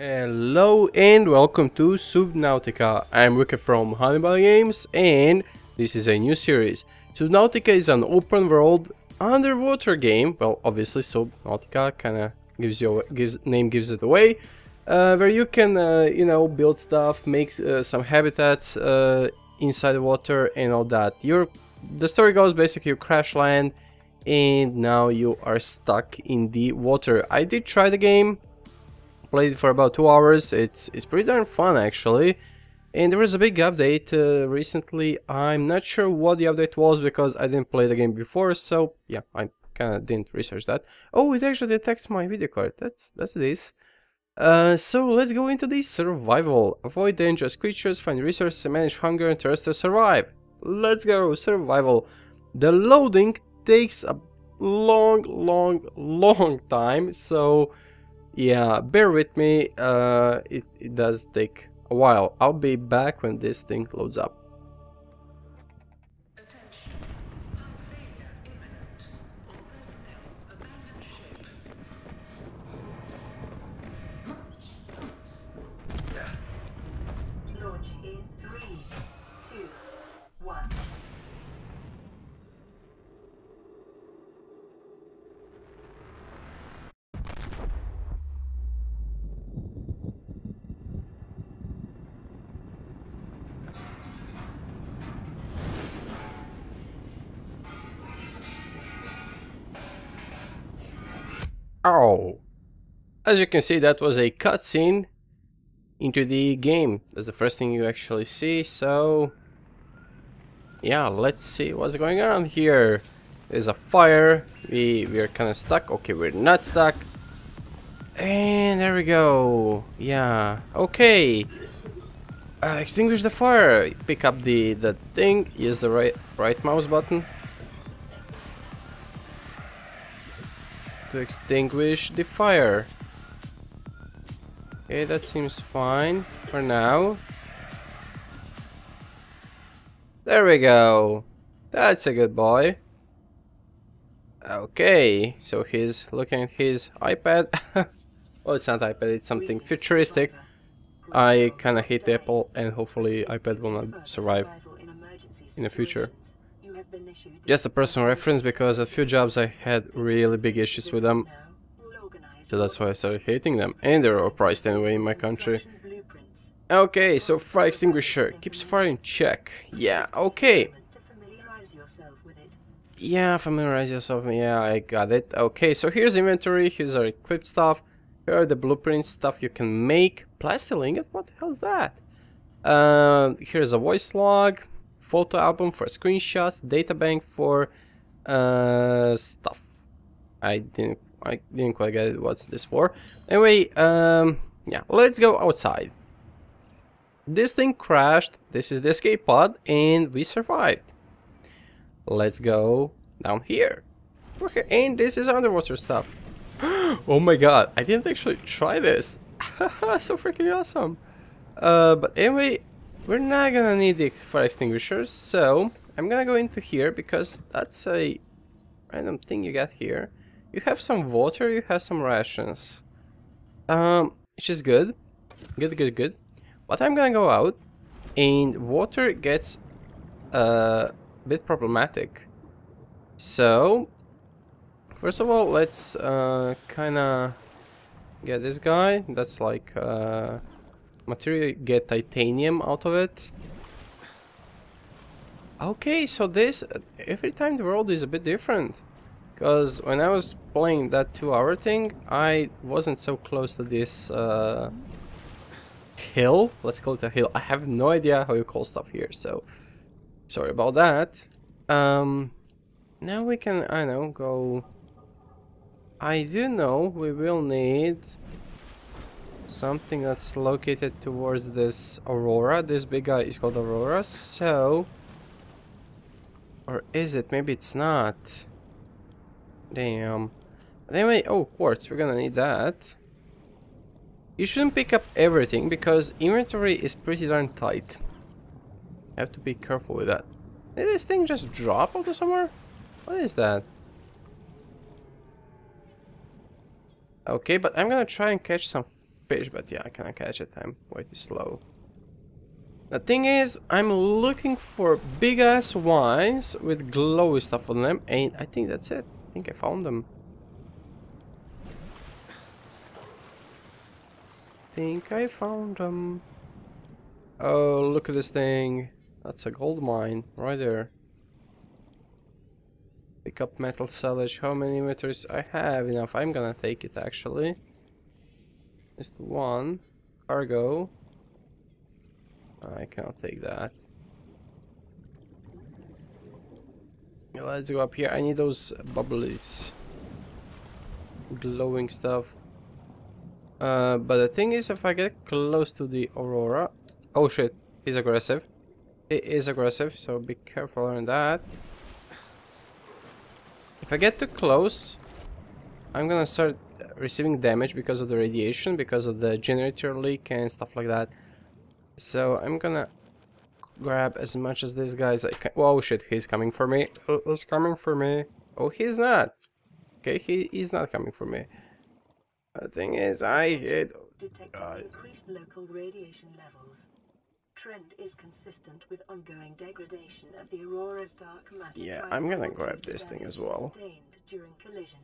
Hello and welcome to Subnautica. I'm Wicked from HoneyBunny Games and this is a new series. Subnautica is an open world underwater game. Well, obviously Subnautica kinda gives you gives name gives it away. Uh, where you can uh, you know build stuff, make uh, some habitats uh, inside the water and all that. Your the story goes basically you crash land and now you are stuck in the water. I did try the game played for about two hours. It's it's pretty darn fun actually. And there was a big update uh, recently. I'm not sure what the update was because I didn't play the game before. So yeah, I kind of didn't research that. Oh, it actually detects my video card. That's that's this. Uh, so let's go into the survival. Avoid dangerous creatures, find resources, manage hunger, and thirst to survive. Let's go, survival. The loading takes a long, long, long time, so yeah, bear with me, uh, it, it does take a while. I'll be back when this thing loads up. Oh! As you can see, that was a cutscene into the game. That's the first thing you actually see, so... Yeah, let's see what's going on here. There's a fire. We, we're kind of stuck. Okay, we're not stuck. And there we go. Yeah, okay. Uh, extinguish the fire. Pick up the, the thing. Use the right, right mouse button. To extinguish the fire. Okay, that seems fine for now. There we go. That's a good boy. Okay, so he's looking at his iPad. well, oh, it's not iPad, it's something futuristic. I kinda hate Apple and hopefully iPad will not survive in the future. Just a personal reference because a few jobs I had really big issues with them. So that's why I started hating them. And they're overpriced anyway in my country. Okay, so fire extinguisher keeps fire in check. Yeah, okay. Yeah, familiarize yourself. Yeah, I got it. Okay, so here's inventory. Here's our equipped stuff. Here are the blueprints, stuff you can make. Plastic ingot? What the hell is that? Uh, here's a voice log photo album for screenshots, data bank for uh, stuff. I didn't I didn't quite get what's this for. Anyway, um, yeah, let's go outside. This thing crashed, this is the escape pod, and we survived. Let's go down here. Okay, and this is underwater stuff. oh my god, I didn't actually try this. so freaking awesome. Uh, but anyway, we're not gonna need the fire extinguishers, so I'm gonna go into here because that's a random thing you got here. You have some water, you have some rations. Um, which is good. Good, good, good. But I'm gonna go out and water gets uh, a bit problematic. So, first of all, let's uh, kinda get this guy. That's like uh, material get titanium out of it. Okay so this every time the world is a bit different. Because when I was playing that two hour thing I wasn't so close to this uh, hill. Let's call it a hill. I have no idea how you call stuff here so sorry about that. Um now we can I know go. I do know we will need something that's located towards this aurora. This big guy is called aurora so or is it? Maybe it's not. Damn. Anyway oh quartz. We're gonna need that. You shouldn't pick up everything because inventory is pretty darn tight. I have to be careful with that. Did this thing just drop out of somewhere? What is that? Okay but i'm gonna try and catch some but yeah, I cannot catch it. I'm way too slow. The thing is, I'm looking for big ass wines with glowy stuff on them, and I think that's it. I think I found them. think I found them. Oh, look at this thing. That's a gold mine right there. Pick up metal salvage. How many meters? I have enough. I'm gonna take it actually. Just one. Cargo. I cannot take that. Let's go up here. I need those bubblies. Glowing stuff. Uh, but the thing is, if I get close to the Aurora... Oh shit, he's aggressive. He is aggressive, so be careful on that. If I get too close, I'm gonna start receiving damage because of the radiation, because of the generator leak and stuff like that. So I'm gonna grab as much as this guy's I can. Whoa, shit, he's coming for me. He's coming for me. Oh, he's not. Okay, he, he's not coming for me. The thing is, I hit... God. increased local radiation levels. Trend is consistent with ongoing degradation of the Aurora's dark matter. Yeah, I'm gonna grab this thing as well. during collision.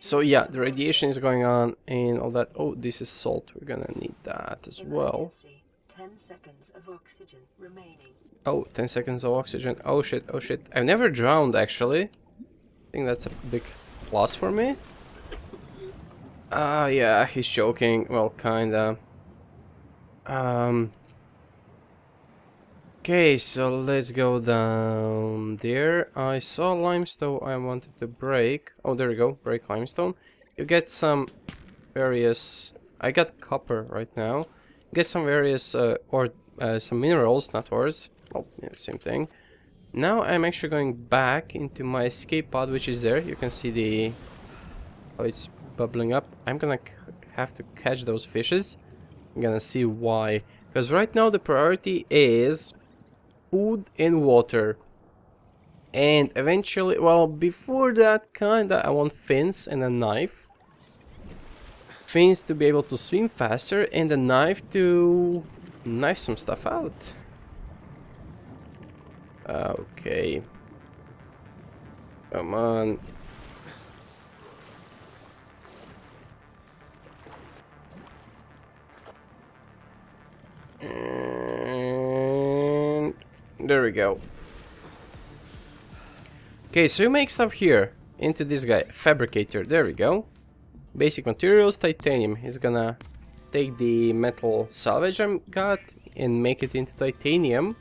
So yeah, the radiation is going on and all that. Oh, this is salt. We're gonna need that as well. Emergency. 10 seconds of oxygen remaining. Oh, 10 seconds of oxygen. Oh shit, oh shit. I've never drowned actually. I think that's a big plus for me. Ah, yeah, he's choking. Well, kinda. Um. Okay, so let's go down there. I saw limestone I wanted to break. Oh, there we go. Break limestone. You get some various... I got copper right now. You get some various, uh, or uh, some minerals, not ores. Oh, yeah, same thing. Now I'm actually going back into my escape pod, which is there. You can see the... Oh, it's bubbling up. I'm gonna have to catch those fishes. I'm gonna see why. Because right now the priority is food and water. And eventually, well, before that, kinda, I want fins and a knife. Fins to be able to swim faster, and a knife to knife some stuff out. Okay. Come on. And there we go. Okay, so you make stuff here into this guy, fabricator. There we go. Basic materials, titanium. He's gonna take the metal salvage I got and make it into titanium.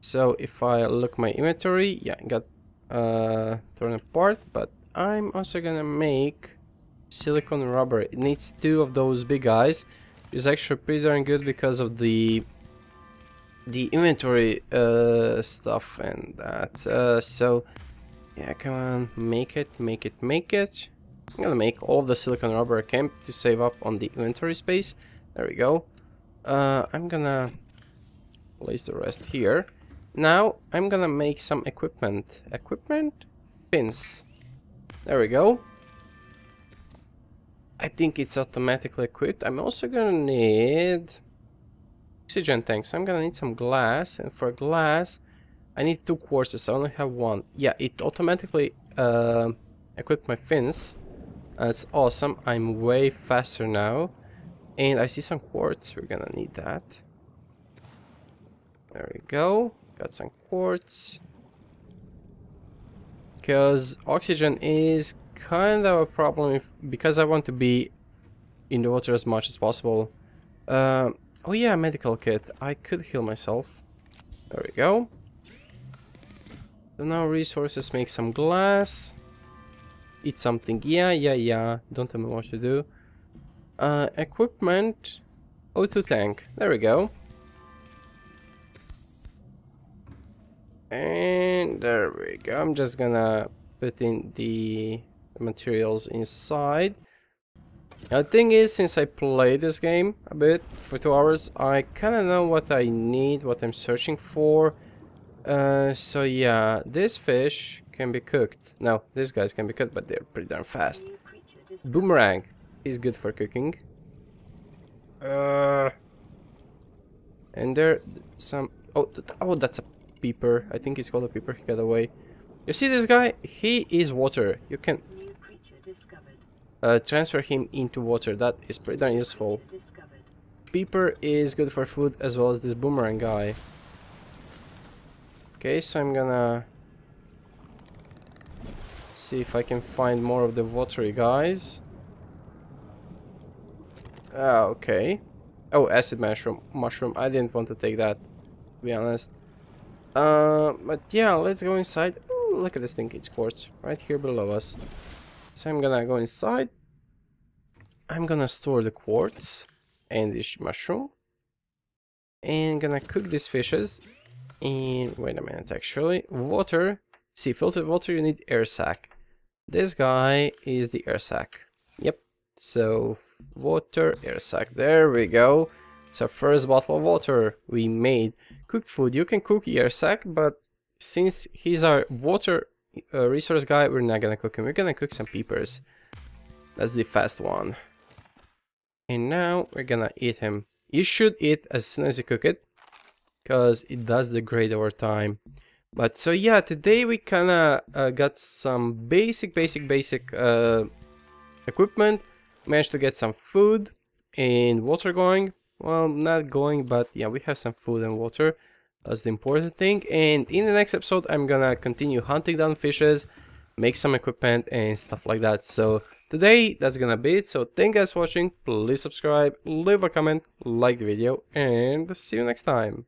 So if I look my inventory, yeah, got uh, torn apart, but I'm also gonna make silicone rubber. It needs two of those big guys. It's actually pretty darn good because of the the inventory uh, stuff and that. Uh, so yeah, come on, make it, make it, make it. I'm gonna make all the silicone rubber can to save up on the inventory space. There we go. Uh, I'm gonna place the rest here. Now I'm gonna make some equipment. Equipment? Fins. There we go. I think it's automatically equipped. I'm also gonna need oxygen tanks. I'm gonna need some glass, and for glass, I need two quartzes. I only have one. Yeah, it automatically uh, equipped my fins. That's awesome. I'm way faster now, and I see some quartz. We're gonna need that. There we go. Got some quartz. Because oxygen is kind of a problem if, because I want to be in the water as much as possible. Um, oh yeah, medical kit. I could heal myself. There we go. So now resources, make some glass. Eat something. Yeah, yeah, yeah. Don't tell me what to do. Uh, equipment. O2 tank. There we go. And there we go. I'm just gonna put in the materials inside. Now, the thing is, since I played this game a bit for two hours, I kind of know what I need, what I'm searching for. Uh, so yeah, this fish can be cooked. No, these guys can be cooked, but they're pretty darn fast. New creature dis- Boomerang. is good for cooking. Uh, and there some oh oh that's a peeper. I think it's called a peeper. He got away. You see this guy? He is water. You can New creature discovered. Uh, transfer him into water. That is pretty darn useful. Peeper is good for food as well as this boomerang guy. Okay, so I'm gonna see if I can find more of the watery guys. Ah, okay. Oh, acid mushroom. Mushroom. I didn't want to take that, to be honest. Uh, but yeah, let's go inside. Ooh, look at this thing. It's quartz right here below us. So I'm gonna go inside. I'm gonna store the quartz and this mushroom. And gonna cook these fishes. And wait a minute, actually, water. See, filtered water, you need air sac. This guy is the air sac. Yep. So water, air sac. There we go. So first bottle of water we made. Cooked food. You can cook air sac, but since he's our water uh, resource guy, we're not gonna cook him. We're gonna cook some peepers. That's the fast one. And now we're gonna eat him. You should eat as soon as you cook it, because it does degrade over time. But so yeah, today we kinda uh, got some basic, basic, basic uh, equipment. Managed to get some food and water going. Well, not going, but yeah, we have some food and water. That's the important thing. And in the next episode, I'm gonna continue hunting down fishes, make some equipment and stuff like that. So today, that's gonna be it. So thank you guys for watching. Please subscribe, leave a comment, like the video, and see you next time.